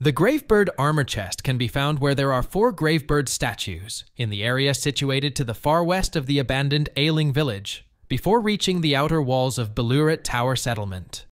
The Gravebird armor chest can be found where there are four Gravebird statues, in the area situated to the far west of the abandoned Ailing village, before reaching the outer walls of Belurat Tower settlement.